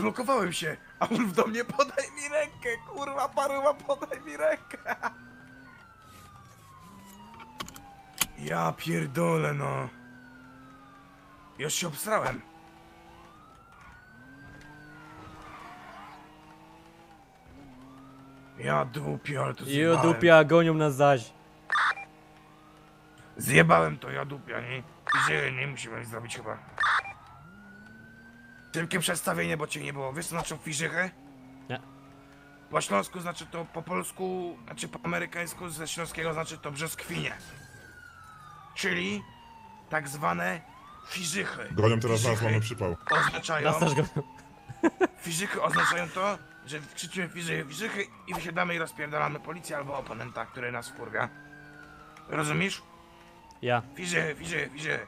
Blokowałem się, a Ulf do mnie podaj mi rękę, kurwa, paruwa, podaj mi rękę. Ja pierdolę, no. Już się obstrałem. Ja dupię, ale to I zjebałem. dupia, gonią nas zaś. Zjebałem to, ja dupia, nie? Gdzie nie musimy zrobić chyba. Szybkie przedstawienie, bo cię nie było. Wiesz co znaczą fiżychy? Nie. Po śląsku znaczy to po polsku, znaczy po amerykańsku ze śląskiego znaczy to brzoskwinie. Czyli tak zwane fiżychy. Gonią teraz nas, mamy przypał. Oznaczają, Nas też fizychy oznaczają to, że krzyczymy fizychy, fizychy i wysiadamy i rozpierdalamy policję albo oponenta, który nas wkurwia. Rozumiesz? Ja. Fizychy, fizychy, fizychy.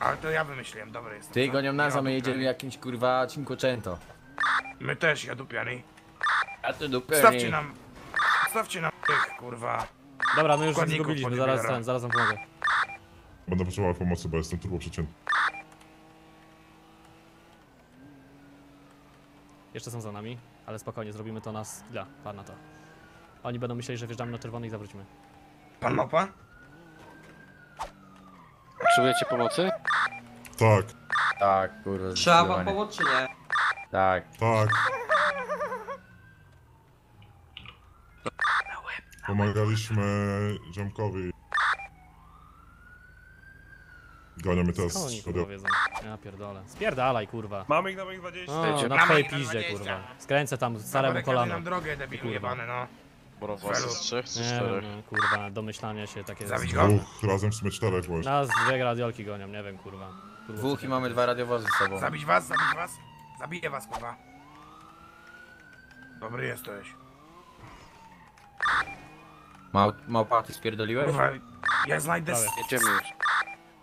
Ale to ja wymyśliłem, dobry jestem. Ty co? gonią nas, a my jedziemy jakimś kurwa cinquecento. My też, ja dupiany. A ty Stawcie nam, stawcie nam tych, kurwa. Dobra, my już się Składników zgubiliśmy, zaraz wymiarem. ten, zaraz wam pomogę. Będę potrzebował pomocy, bo jestem turbo przeciętny. Jeszcze są za nami, ale spokojnie, zrobimy to na skilla, pan na to. Oni będą myśleli, że wjeżdżamy na czerwony i zawrócimy. Pan mapa? Potrzebujecie pomocy? Tak, Tak, kurwa, Trzeba wam zdecydowanie. pomóc czy nie? Tak. tak. Pomagaliśmy ziomkowi. Gonią mnie teraz. Oni kurwa wiedzą? Ja pierdolę. Spierdalaj kurwa. Mamy ich na moich 20. O, Dajcie. na twojej piździe 20. kurwa. Skręcę tam staremu kolano. nam drogę, debilu Kurwa. jebany, no. Bo was Felu. jest trzech czy Nie czterech? wiem, no, kurwa, domyślania się takie Zabić go? Dwóch, razem w sumie czterech właśnie. Nas dwie radiolki gonią, nie wiem kurwa. Kurwa, Dwóch i mamy dwa radiowozy z sobą. Zabić was, zabić was? Zabiję was, kurwa. Dobry jesteś. Mał, małpaty spierdoliłeś? Kurwa, ja znajdę... S- Jedziemy już.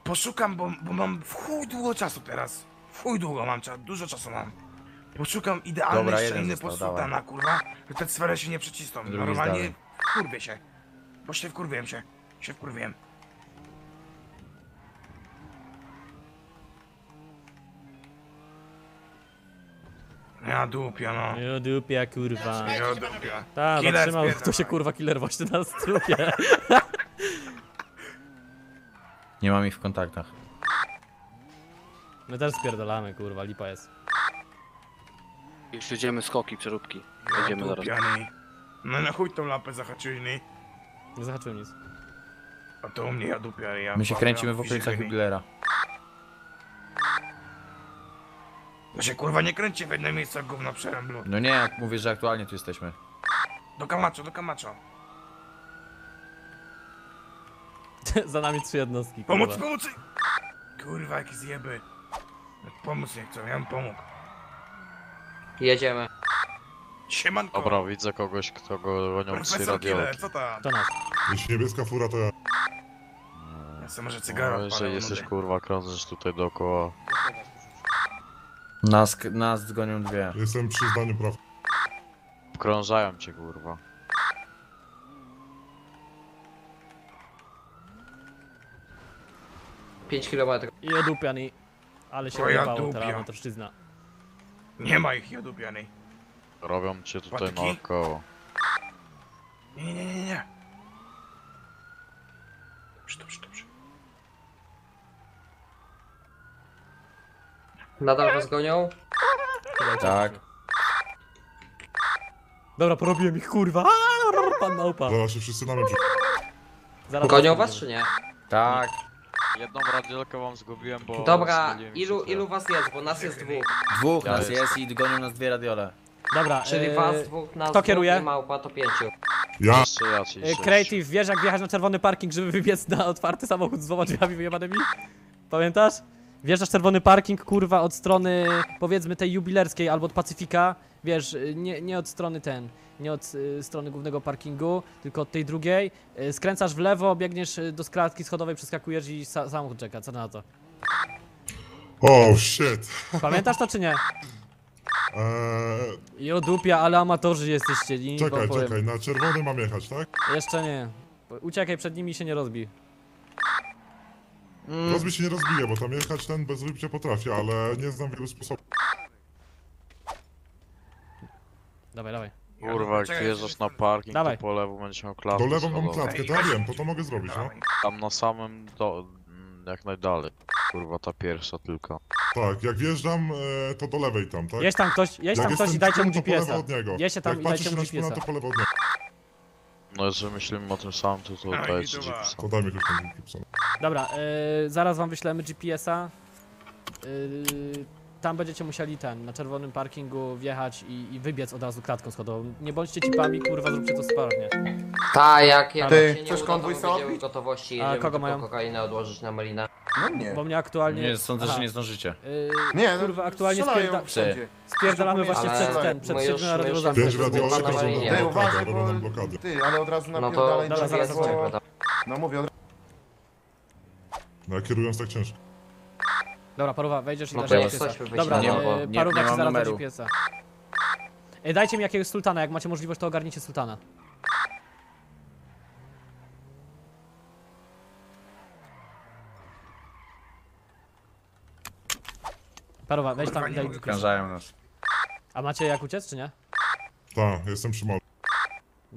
Poszukam, bo, bo mam w chuj długo czasu teraz. W chuj długo mam czas, dużo czasu mam. Poszukam idealnej Dobra, jeden szczeliny został, dawaj. kurwa, że te sfery się nie przecisną. Drugi Normalnie zdalny. wkurwię się. Bo się wkurwiłem się. Się wkurwiłem. Ja dupia, no. Ja dupia kurwa. Ja dupia. Ta, Killer zatrzymał, to się kurwa killer właśnie na strupie. Nie mam ich w kontaktach. My też spierdolamy kurwa, lipa jest. Już jedziemy skoki, przeróbki. Ja Jedziemy zaraz. dupiany. No na chuj tą lampę zahaczyli. Nie zahaczyłem nic. A to u mnie ja dupia, ja... My się kręcimy w okolicach fizyki. To się kurwa nie kręci w jednym miejscu, jak gówno przeręblu. No nie, jak mówię, że aktualnie tu jesteśmy. Do Kamacho, do Kamacho. Za nami trzy jednostki Pomóc, kurwa. pomocy! Kurwa, jakie zjeby. Pomóc nie chcą, ja bym pomógł. Jedziemy. Siemanko. Dobra, widzę kogoś, kto go gonią trzy Profesor Killer, radiolki. co tam? To nas. Jeśli niebieska fura, to ja. Ja sobie może cygaro No, odpalę, jeżeli jesteś nudy. kurwa, krążysz tutaj dookoła. Nas, nas gonią dwie. Jestem przy zdaniu praw. Wkrążają cię kurwa. Pięć kilometrów. I odupiany. Ale się Twoja odjebało dupia. ta amatorszczyzna. Nie ma ich jadupianej. Robią cię tutaj Patyki? naokoło. Nie, nie, nie, nie, nie. Dobrze, dobrze, dobrze. Nadal was gonią? Tak. Dobra, porobiłem ich kurwa. Aaa, Pan małpa. Zaraz się wszyscy przy... Zaraz Gonią was czy nie? Tak. Jedną radiolkę wam zgubiłem, bo... Dobra, ilu, ilu was jest? Bo nas jest dwóch. Dwóch Ja nas jest i gonią nas dwie radiole. Dobra, Czyli e, was dwóch, nas kto dwóch kieruje? i małpa to pięciu. Ja! Jeszcze ja ci e, Creative, wiesz jak wjechać na czerwony parking, żeby wybiec na otwarty samochód z dwoma drzwiami wyjebanymi? Pamiętasz? Wjeżdżasz czerwony parking, kurwa, od strony powiedzmy tej jubilerskiej albo od Pacyfika, wiesz, y, nie, nie od strony ten, nie od y, strony głównego parkingu, tylko od tej drugiej, y, skręcasz w lewo, biegniesz y, do składki schodowej, przeskakujesz i sa samochód czeka, co na to? Oh shit! Pamiętasz to czy nie? Eee, Jo dupia, ale amatorzy jesteście, czekaj, powiem. czekaj, na czerwony mam jechać, tak? Jeszcze nie. Uciekaj przed nimi i się nie rozbij. Rozbij się nie rozbije, bo tam jechać ten bez wybicia potrafię, ale nie znam wielu sposobów. Dawaj, dawaj. Kurwa, jak wjeżdżasz na parking, Dawaj. to po lewo będziesz miał klatkę Do lewą mam schodową. klatkę, to ja wiem, to to mogę zrobić, no. Tam na samym do... mm, jak najdalej. Kurwa, ta pierwsza tylko. Tak, jak wjeżdżam, e, to do lewej tam, tak? Jedź tam ktoś, Jak tam ktoś i jestem dajcie mu szpun, to po lewo GPS-a. od niego. Jedźcie tam Jak i dajcie patrzysz mu na szpuna, GPS-a. to po lewo od niego. No jeżeli myślimy o tym samym, to to Oj, dajcie dobra. GPS. To ktoś. Dobra, yy, zaraz wam wyślemy GPS-a. Yy, tam będziecie musieli ten, na czerwonym parkingu wjechać i, i wybiec od razu klatką schodową. Nie bądźcie cipami, kurwa, zróbcie to sprawnie. Ta, jak, jak Ty, się nie chcesz uda, to konwój sobie w gotowości A jedziemy kogo tylko mają? kokainę odłożyć na Melinę. No nie. Bo mnie aktualnie... Nie, sądzę, Aha, że nie zdążycie. Yy, Nie, no, kurwa, aktualnie strzelają spierda- wszędzie. spierdalamy właśnie Ale przed ten, przed my już- siedmiu my już radiolami. Pięć Jesteśmy radiolek, kurwa na to linie. Ty, robią uważaj, blokadę, bo... robią. Ty, ale od razu No napierdalaj to Dobra, zaraz drzewo. zobaczymy. No mówię, od razu. No ja kierując tak ciężko. Dobra, paruwa, wejdziesz i No dasz to Dobra, nie ma, bo yy, nie- paruwa nie ci mam zaraz da numeru. Yy, dajcie mi jakiegoś sultana, jak macie możliwość, to ogarnijcie sultana. Parowa, weź tam i daj. Krążają nas. A macie jak uciec, czy nie? Tak, jestem przy małym.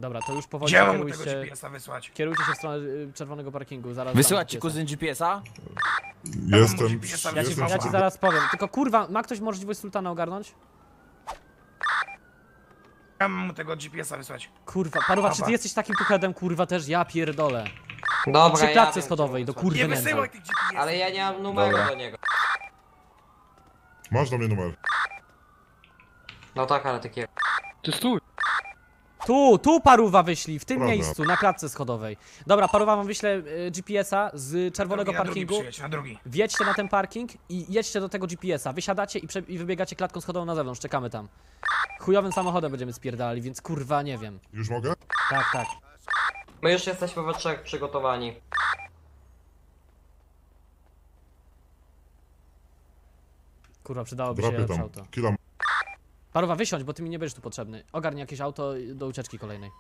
Dobra, to już powoli Gdzie mam mu tego kierujcie, GPS-a wysłać? kierujcie się w stronę y, czerwonego parkingu, zaraz Wysyłać dam ci kuzyn GPS-a? Jestem, musi tam jestem ja ci zaraz powiem, tylko kurwa, ma ktoś możliwość sultana ogarnąć? Ja mam mu tego GPS-a wysłać. Kurwa, paruwa, czy ty Dobra. jesteś takim tuchedem, kurwa, też ja pierdolę. Dobra, Przy ja klatce wiem, schodowej, do kurwy Nie wysyłaj tych GPS-a. Ale ja nie mam numeru Dobra. do niego. Masz do mnie numer. No tak, ale takie... Tu, tu paruwa wyślij, w tym Dobra. miejscu, na klatce schodowej. Dobra, paruwa wam wyślę y, GPS-a z czerwonego Drugi, na drugi parkingu. przyjedź, na drugi. Wjedźcie na ten parking i jedźcie do tego GPS-a. Wysiadacie i, prze- i wybiegacie klatką schodową na zewnątrz, czekamy tam. Chujowym samochodem będziemy spierdalali, więc kurwa nie wiem. Już mogę? Tak, tak. My już jesteśmy we trzech przygotowani. Kurwa, przydałoby się Drapię lepsze tam. auto. Kila Paruwa, wysiądź, bo ty mi nie będziesz tu potrzebny. Ogarnij jakieś auto do ucieczki kolejnej.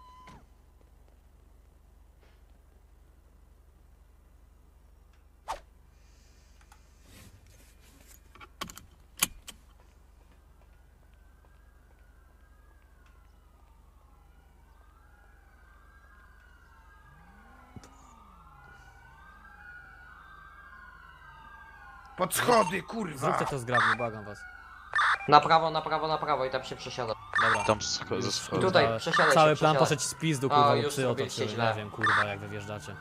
Pod schody, kurwa. Zróbcie to zgrabnie, błagam was. Na prawo, na prawo, na prawo i tam się przesiada. Dobra. Tam sch- ze I tutaj przesiadaj Cały się, plan przesiadaj. poszedł z pizdu, O, kurwa, już psy zrobiliście otoczyły. źle. Nie wiem, kurwa, jak wy wjeżdżacie.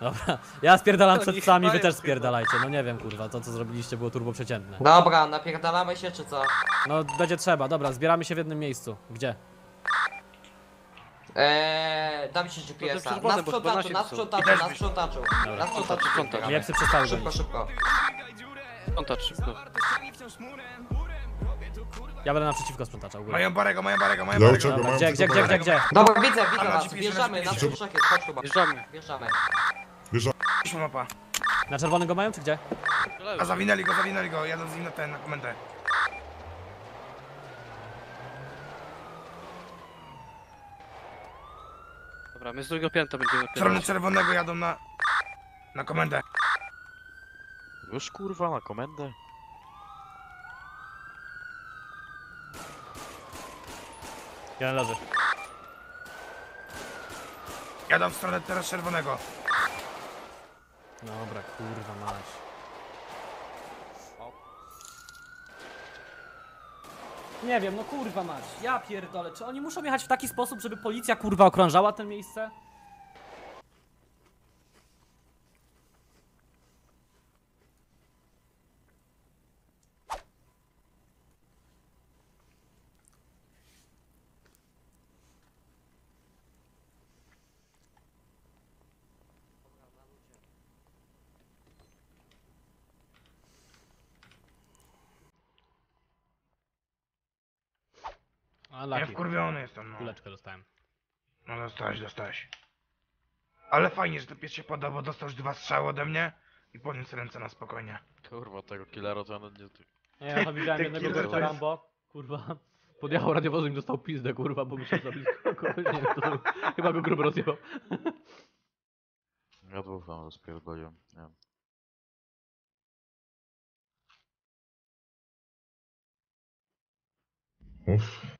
Dobra, ja spierdalam przed Oni psami, wy mają też spierdalajcie. No nie wiem, kurwa, to co zrobiliście było turbo przeciętne. Dobra, napierdalamy się czy co? No będzie trzeba, dobra, zbieramy się w jednym miejscu. Gdzie? Eee, dam ci GPS-a. Na czerwone, bo sprzątaczu, na są. sprzątaczu, na sprzątaczu. Na sprzątaczu. Sprzątacz. Nie psy przestały Szybko, gonić. szybko. Kontakt szybko. Ja będę naprzeciwko sprzątacza góry. Mają barego, mają barego, mają barego. Dobra, mam gdzie, gdzie, gdzie, gdzie, gdzie? Dobra, widzę, widzę Ale was. GPS Wjeżdżamy na sprzątacie. Chodź chyba. Wjeżdżamy. Wjeżdżamy. Piszmy mapa. Na czerwonym go mają, czy gdzie? A zawinęli go, zawinęli go. Jadą z nim na ten, na komendę. Dobra, my z drugiego piętra będziemy W stronę czerwonego jadą na... Na komendę. Już kurwa na komendę. Jeden leży. Jadą w stronę teraz czerwonego. Dobra, kurwa mać. Nie wiem, no kurwa mać. Ja pierdolę, czy oni muszą jechać w taki sposób, żeby policja kurwa okrążała to miejsce? A Ja wkurwiony jestem, no. Kuleczkę dostałem. No dostałeś, dostałeś. Ale fajnie, że ten pies się podał, bo dostał już dwa strzały ode mnie i podniósł ręce na spokojnie. Kurwa, tego killera to ja nawet nie... Nie, ja to widziałem jednego killer gościa to jest- Rambo, kurwa. Podjechał radiowozem i dostał pizdę, kurwa, bo mi się za blisko kogoś, nie wiem, to chyba go grubo rozjebał. Ja dwóch tam rozpierdoliłem. Nie wiem. Uff.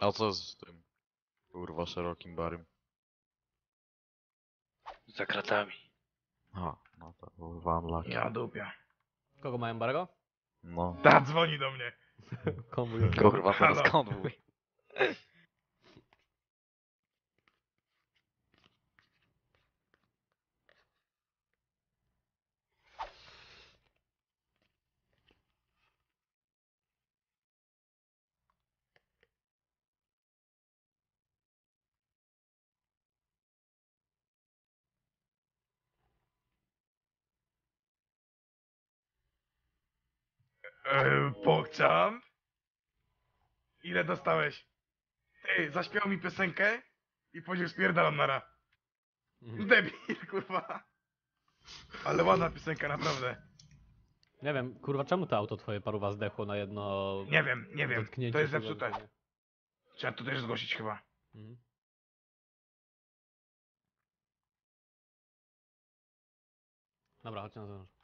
A co z tym? Kurwa, szerokim barym. Za kratami. A, no to kurwa unlucky. Ja dupia. Kogo ma embargo? No. Ta dzwoni do mnie. Komu Kurwa, teraz Halo. konwój. Eee, pokczam. Ile dostałeś? Ty, zaśpiewał mi piosenkę i powiedział spierdalam nara. Mhm. Debil, kurwa. Ale ładna piosenka, naprawdę. Nie wiem, kurwa, czemu to auto twoje paruwa zdechło na jedno... Nie wiem, nie wiem. dotknięcie, To jest zepsute. Trzeba to też zgłosić chyba. Mhm. Dobra, chodźcie na zewnątrz.